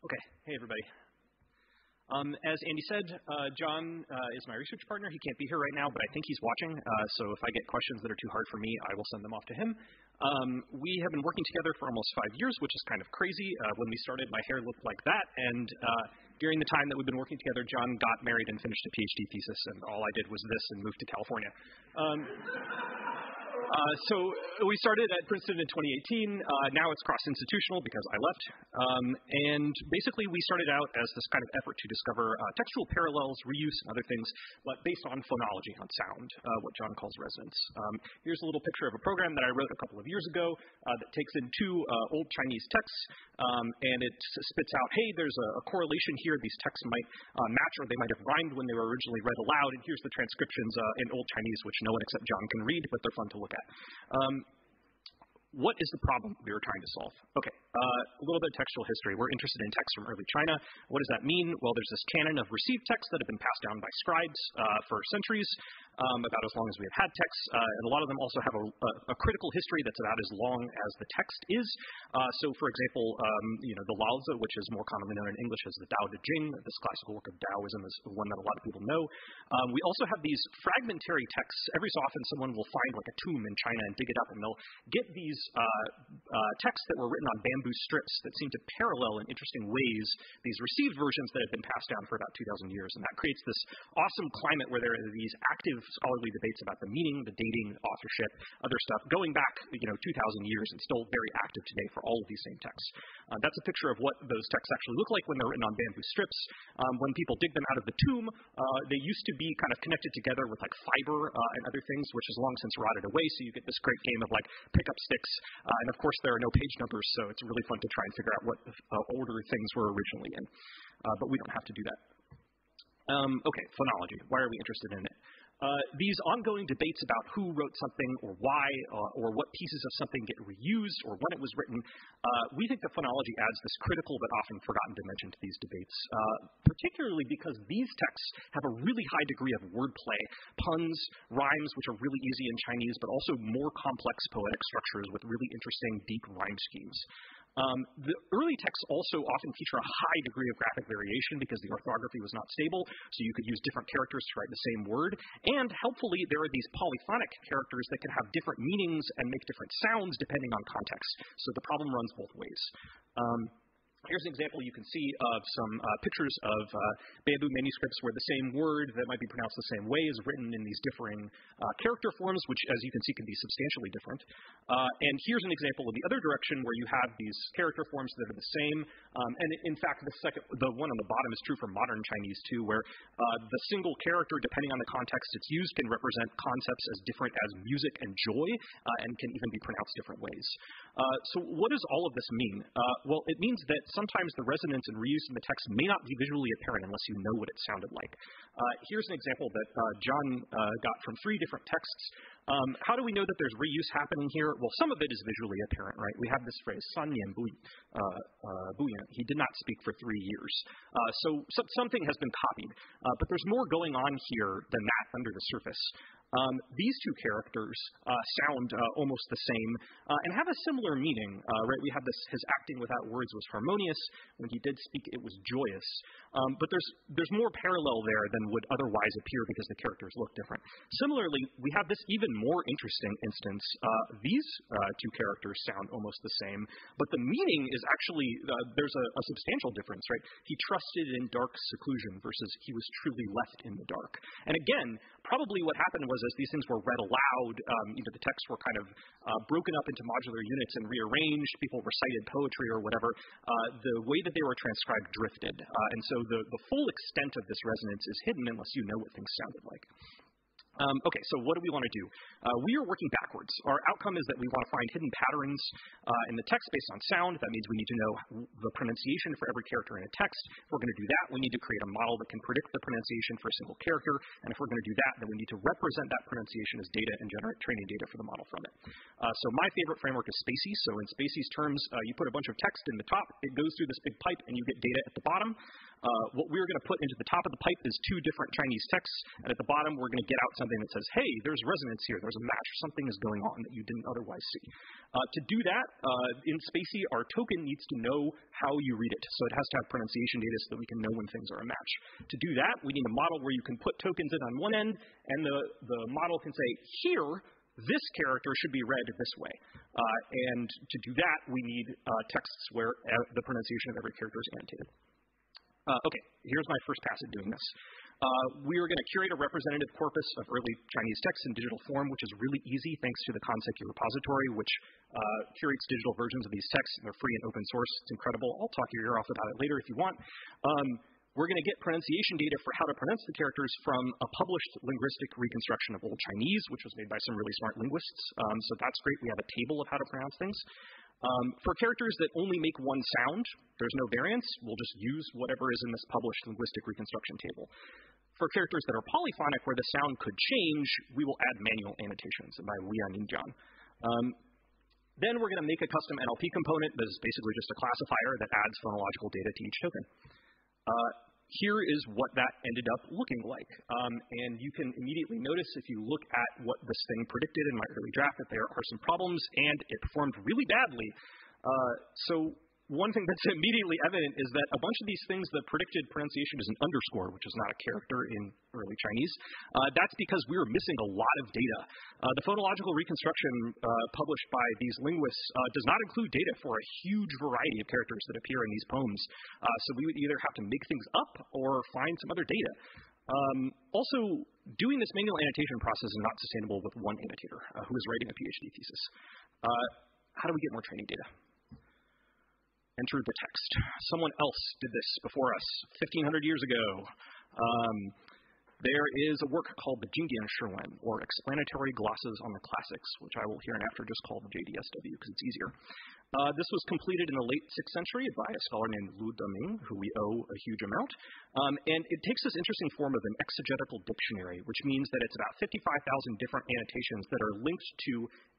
Okay. Hey, everybody. Um, as Andy said, uh, John uh, is my research partner. He can't be here right now, but I think he's watching. Uh, so if I get questions that are too hard for me, I will send them off to him. Um, we have been working together for almost five years, which is kind of crazy. Uh, when we started, my hair looked like that, and uh, during the time that we've been working together, John got married and finished a PhD thesis, and all I did was this and moved to California. Um, so we started at Princeton in 2018. Uh, now it's cross-institutional because I left. Um, and basically, we started out as this kind of effort to discover uh, textual parallels, reuse, and other things, but based on phonology, on sound, uh, what John calls resonance. Um, here's a little picture of a program that I wrote a couple of years ago uh, that takes in two uh, old Chinese texts, um, and it spits out, hey, there's a, a correlation here. These texts might match, or they might have rhymed when they were originally read aloud. And here's the transcriptions in Old Chinese, which no one except John can read, but they're fun to look at. Um, what is the problem we were trying to solve? Okay, uh, a little bit of textual history. We're interested in texts from early China. What does that mean? Well, there's this canon of received texts that have been passed down by scribes uh, for centuries about as long as we have had texts, uh, and a lot of them also have a, a, critical history that's about as long as the text is. Uh, so, for example, um, you know, the Laozi, which is more commonly known in English as the Tao Te Ching, this classical work of Taoism is one that a lot of people know. Um, we also have these fragmentary texts. Every so often, someone will find like a tomb in China and dig it up, and they'll get these uh, texts that were written on bamboo strips that seem to parallel in interesting ways these received versions that have been passed down for about 2,000 years, and that creates this awesome climate where there are these active scholarly debates about the meaning, the dating, authorship, other stuff, going back, you know, 2,000 years and still very active today for all of these same texts. Uh, that's a picture of what those texts actually look like when they're written on bamboo strips. Um, when people dig them out of the tomb, uh, they used to be kind of connected together with like fiber uh, and other things, which has long since rotted away. So you get this great game of like pick up sticks. Uh, and of course, there are no page numbers, so it's really fun to try and figure out what uh, order things were originally in. Uh, but we don't have to do that. Um, okay, phonology. Why are we interested in it? Uh, these ongoing debates about who wrote something or why uh, or what pieces of something get reused or when it was written, uh, we think that phonology adds this critical but often forgotten dimension to these debates, particularly because these texts have a really high degree of wordplay, puns, rhymes, which are really easy in Chinese, but also more complex poetic structures with really interesting deep rhyme schemes. Um, the early texts also often feature a high degree of graphic variation because the orthography was not stable, so you could use different characters to write the same word. And helpfully, there are these polyphonic characters that can have different meanings and make different sounds depending on context. So the problem runs both ways. Um, Here's an example you can see of some uh, pictures of uh, bamboo manuscripts where the same word that might be pronounced the same way is written in these differing uh, character forms, which, as you can see, can be substantially different. Uh, and here's an example in the other direction where you have these character forms that are the same. Um, and in fact, the second, the one on the bottom is true for modern Chinese too, where uh, the single character, depending on the context it's used, can represent concepts as different as music and joy, uh, and can even be pronounced different ways. so, what does all of this mean? well, it means that sometimes the resonance and reuse in the text may not be visually apparent unless you know what it sounded like. Uh, here's an example that uh, John uh, got from three different texts. Um, how do we know that there's reuse happening here? Well, some of it is visually apparent, right? We have this phrase, san nian bu, uh, He did not speak for three years. Uh, so, so, something has been copied. Uh, but there's more going on here than that under the surface. Um, these two characters uh, sound uh, almost the same uh, and have a similar meaning. Uh, right? We have this: his acting without words was harmonious. When he did speak, it was joyous. Um, but there's there's more parallel there than would otherwise appear because the characters look different. Similarly, we have this even more interesting instance. Uh, these uh, two characters sound almost the same, but the meaning is actually there's a, a substantial difference. Right? He trusted in dark seclusion versus he was truly left in the dark. And again, probably what happened was as these things were read aloud, um, you know, the texts were kind of uh, broken up into modular units and rearranged. People recited poetry or whatever. Uh, the way that they were transcribed drifted, uh, and so the, the full extent of this resonance is hidden unless you know what things sounded like. Um, okay, so what do we want to do? Uh, we are working backwards. Our outcome is that we want to find hidden patterns uh, in the text based on sound. That means we need to know the pronunciation for every character in a text. If we're going to do that, we need to create a model that can predict the pronunciation for a single character. And if we're going to do that, then we need to represent that pronunciation as data and generate training data for the model from it. Uh, so my favorite framework is spaCy. So in spaCy's terms, uh, you put a bunch of text in the top, it goes through this big pipe, and you get data at the bottom. Uh, what we're going to put into the top of the pipe is two different Chinese texts, and at the bottom we're going to get out something that says, hey, there's resonance here, there's a match, something is going on that you didn't otherwise see. Uh, to do that, uh, in spaCy, our token needs to know how you read it. So it has to have pronunciation data so that we can know when things are a match. To do that, we need a model where you can put tokens in on one end, and the, the model can say, here, this character should be read this way. Uh, and to do that, we need uh, texts where uh, the pronunciation of every character is annotated. Uh, okay, here's my first pass at doing this. Uh, we are going to curate a representative corpus of early Chinese texts in digital form, which is really easy thanks to the Kanseki repository, which uh, curates digital versions of these texts. They're free and open source. It's incredible. I'll talk your ear off about it later if you want. Um, we're going to get pronunciation data for how to pronounce the characters from a published linguistic reconstruction of Old Chinese, which was made by some really smart linguists. Um, so that's great. We have a table of how to pronounce things. Um, for characters that only make one sound, there's no variance. We'll just use whatever is in this published linguistic reconstruction table. For characters that are polyphonic, where the sound could change, we will add manual annotations. And by we, I mean John. Um, then we're going to make a custom NLP component that is basically just a classifier that adds phonological data to each token. Uh, here is what that ended up looking like. Um, and you can immediately notice if you look at what this thing predicted in my early draft that there are some problems and it performed really badly. Uh, so one thing that's immediately evident is that a bunch of these things, the predicted pronunciation is an underscore, which is not a character in early Chinese. Uh, that's because we were missing a lot of data. Uh, the phonological reconstruction uh, published by these linguists uh, does not include data for a huge variety of characters that appear in these poems. Uh, so we would either have to make things up or find some other data. Um, also, doing this manual annotation process is not sustainable with one annotator uh, who is writing a PhD thesis. how do we get more training data? Entered the text. Someone else did this before us 1,500 years ago. Um, there is a work called the Jingdian Shiwen, or Explanatory Glosses on the Classics, which I will hereinafter just call the JDSW because it's easier. Uh, this was completed in the late 6th century by a scholar named Lu Deming, who we owe a huge amount. Um, and it takes this interesting form of an exegetical dictionary, which means that it's about 55,000 different annotations that are linked to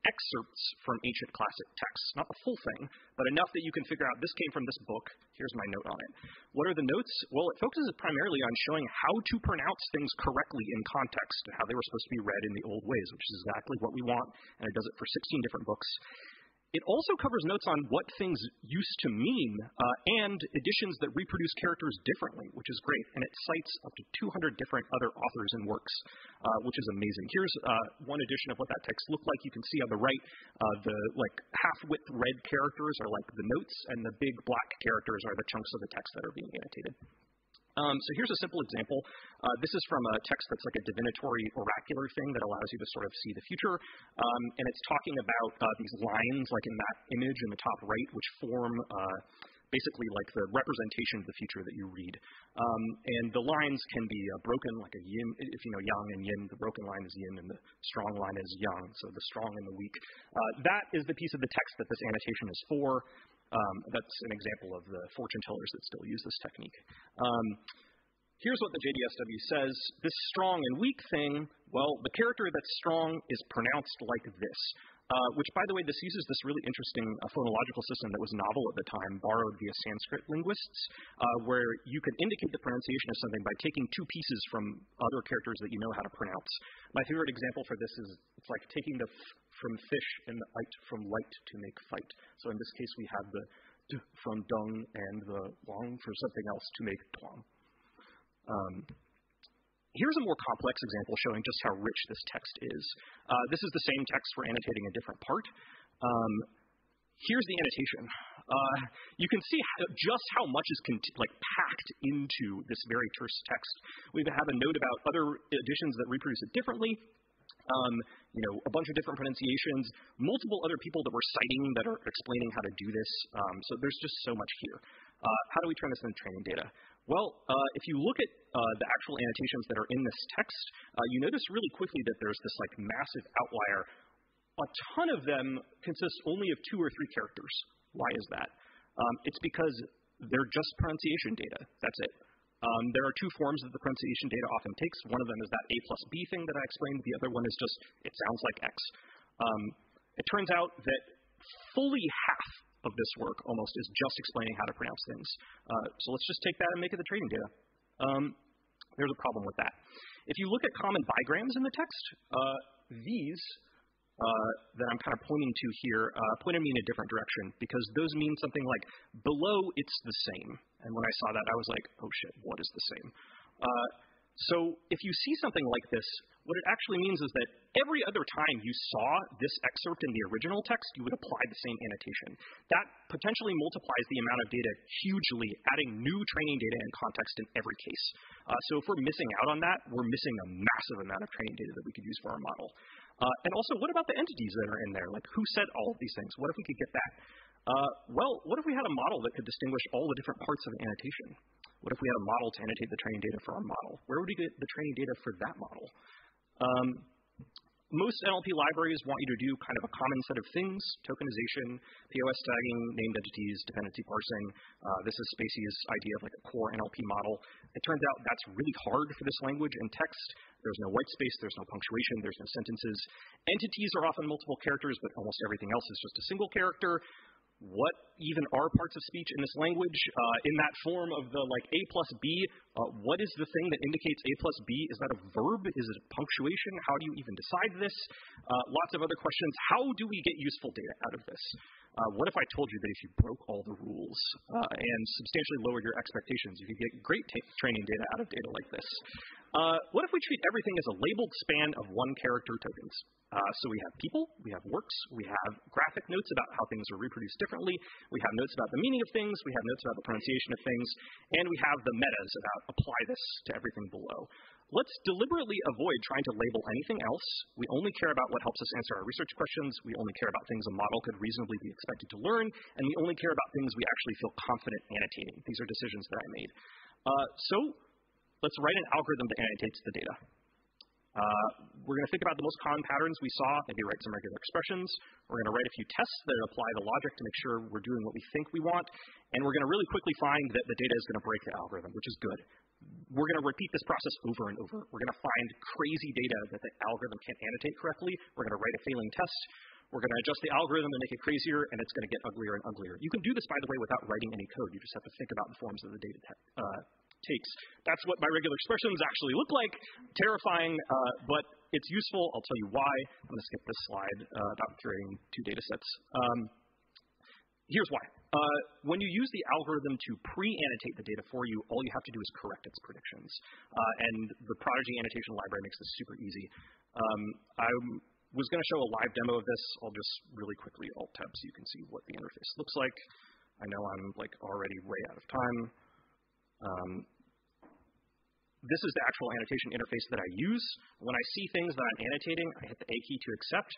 excerpts from ancient classic texts. Not the full thing, but enough that you can figure out this came from this book. Here's my note on it. What are the notes? Well, it focuses primarily on showing how to pronounce things correctly in context, how they were supposed to be read in the old ways, which is exactly what we want, and it does it for 16 different books. It also covers notes on what things used to mean uh, and editions that reproduce characters differently, which is great. And it cites up to 200 different other authors and works, uh, which is amazing. Here's uh, one edition of what that text looked like. You can see on the right, uh, the like half-width red characters are like the notes, and the big black characters are the chunks of the text that are being annotated. Um, so here's a simple example. Uh, this is from a text that's like a divinatory oracular thing that allows you to sort of see the future. Um, and it's talking about uh, these lines, like in that image in the top right, which form uh, basically like the representation of the future that you read. Um, and the lines can be uh, broken like a yin, if you know yang and yin, the broken line is yin and the strong line is yang, so the strong and the weak. Uh, that is the piece of the text that this annotation is for. Um, that's an example of the fortune tellers that still use this technique. Um, here's what the JDSW says. This strong and weak thing, well, the character that's strong is pronounced like this. Uh, which, by the way, this uses this really interesting uh, phonological system that was novel at the time, borrowed via Sanskrit linguists, uh, where you can indicate the pronunciation of something by taking two pieces from other characters that you know how to pronounce. My favorite example for this is it's like taking the f from fish and the it from light to make fight. So in this case, we have the d from dung and the wang for something else to make tuang. Um, Here's a more complex example showing just how rich this text is. Uh, this is the same text for annotating a different part. Um, here's the annotation. Uh, you can see just how much is like packed into this very terse text. We have a note about other editions that reproduce it differently. Um, you know, a bunch of different pronunciations, multiple other people that we're citing that are explaining how to do this. Um, so there's just so much here. Uh, how do we turn this into training data? Well, uh, if you look at uh, the actual annotations that are in this text, uh, you notice really quickly that there's this like massive outlier. A ton of them consist only of two or three characters. Why is that? Um, it's because they're just pronunciation data. That's it. Um, there are two forms that the pronunciation data often takes. One of them is that A plus B thing that I explained. The other one is just it sounds like X. Um, it turns out that fully half of this work almost is just explaining how to pronounce things. Uh, so let's just take that and make it the trading data. Um, there's a problem with that. If you look at common bigrams in the text, uh, these uh, that I'm kind of pointing to here uh, pointed me in a different direction because those mean something like below it's the same. And when I saw that, I was like, oh shit, what is the same? So if you see something like this, what it actually means is that every other time you saw this excerpt in the original text, you would apply the same annotation. That potentially multiplies the amount of data hugely, adding new training data and context in every case. Uh, so if we're missing out on that, we're missing a massive amount of training data that we could use for our model. Uh, and also, what about the entities that are in there? Like, who said all of these things? What if we could get that? Uh, well, what if we had a model that could distinguish all the different parts of an annotation? What if we had a model to annotate the training data for our model? Where would we get the training data for that model? Um, most NLP libraries want you to do kind of a common set of things, tokenization, POS tagging, named entities, dependency parsing. Uh, this is spaCy's idea of like a core NLP model. It turns out that's really hard for this language and text. There's no white space, there's no punctuation, there's no sentences. Entities are often multiple characters, but almost everything else is just a single character what even are parts of speech in this language uh, in that form of the like a plus b uh, what is the thing that indicates a plus b? Is that a verb? Is it a punctuation? How do you even decide this? Uh, lots of other questions. How do we get useful data out of this what if i told you that if you broke all the rules uh, and substantially lowered your expectations you could get great training data out of data like this uh, what if we treat everything as a labeled span of one character tokens? Uh, so we have people, we have works, we have graphic notes about how things are reproduced differently, we have notes about the meaning of things, we have notes about the pronunciation of things, and we have the metas about apply this to everything below. Let's deliberately avoid trying to label anything else. We only care about what helps us answer our research questions. We only care about things a model could reasonably be expected to learn. And we only care about things we actually feel confident annotating. These are decisions that I made. Uh, so let's write an algorithm that annotates the data. Uh, we're going to think about the most common patterns we saw, maybe write some regular expressions. We're going to write a few tests that apply the logic to make sure we're doing what we think we want. And we're going to really quickly find that the data is going to break the algorithm, which is good. We're going to repeat this process over and over. We're going to find crazy data that the algorithm can't annotate correctly. We're going to write a failing test. We're going to adjust the algorithm and make it crazier, and it's going to get uglier and uglier. You can do this, by the way, without writing any code. You just have to think about the forms that the data uh, takes. That's what my regular expressions actually look like. Terrifying, uh, but it's useful. I'll tell you why. I'm going to skip this slide uh, about curating two data sets. Um, here's why. Uh, when you use the algorithm to pre-annotate the data for you, all you have to do is correct its predictions. Uh, and the Prodigy annotation library makes this super easy. Um, I was going to show a live demo of this. I'll just really quickly alt tab so you can see what the interface looks like. I know I'm like already way out of time. Um, this is the actual annotation interface that I use. When I see things that I'm annotating, I hit the A key to accept.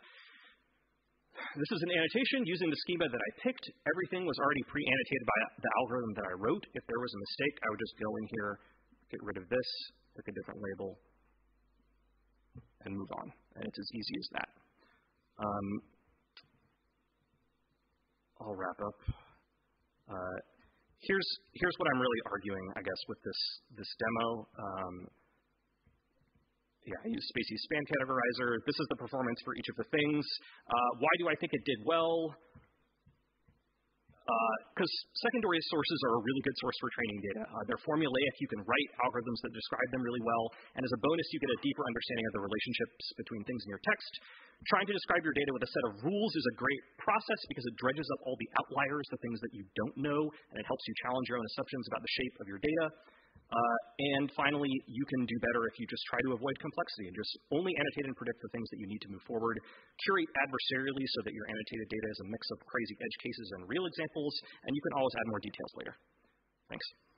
This is an annotation using the schema that I picked. Everything was already pre-annotated by the algorithm that I wrote. If there was a mistake, I would just go in here, get rid of this, pick a different label, and move on. And it's as easy as that. Um, I'll wrap up. Uh, here's here's what I'm really arguing, I guess, with this this demo. Um, yeah, I use spaCy span categorizer. This is the performance for each of the things. Uh, why do I think it did well? Because uh, secondary sources are a really good source for training data. Uh, they're formulaic. You can write algorithms that describe them really well. And as a bonus, you get a deeper understanding of the relationships between things in your text. Trying to describe your data with a set of rules is a great process because it dredges up all the outliers, the things that you don't know, and it helps you challenge your own assumptions about the shape of your data. Uh, and finally, you can do better if you just try to avoid complexity and just only annotate and predict the things that you need to move forward. Curate adversarially so that your annotated data is a mix of crazy edge cases and real examples, and you can always add more details later. Thanks.